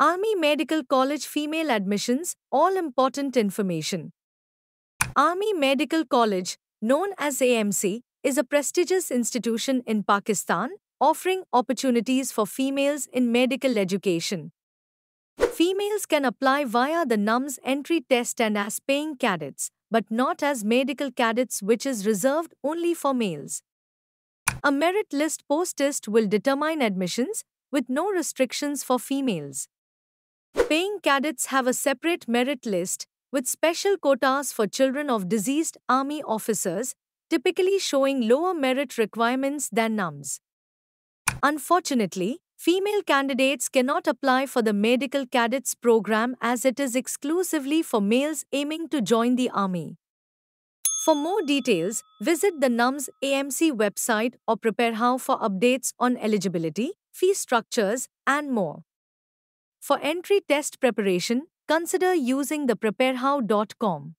Army Medical College Female Admissions, All Important Information. Army Medical College, known as AMC, is a prestigious institution in Pakistan, offering opportunities for females in medical education. Females can apply via the NUMS entry test and as paying cadets, but not as medical cadets, which is reserved only for males. A merit list post test will determine admissions, with no restrictions for females. Paying cadets have a separate merit list, with special quotas for children of deceased Army officers, typically showing lower merit requirements than NUMS. Unfortunately, female candidates cannot apply for the Medical Cadets program as it is exclusively for males aiming to join the Army. For more details, visit the NUMS AMC website or PrepareHow for updates on eligibility, fee structures, and more. For entry test preparation, consider using the preparehow.com.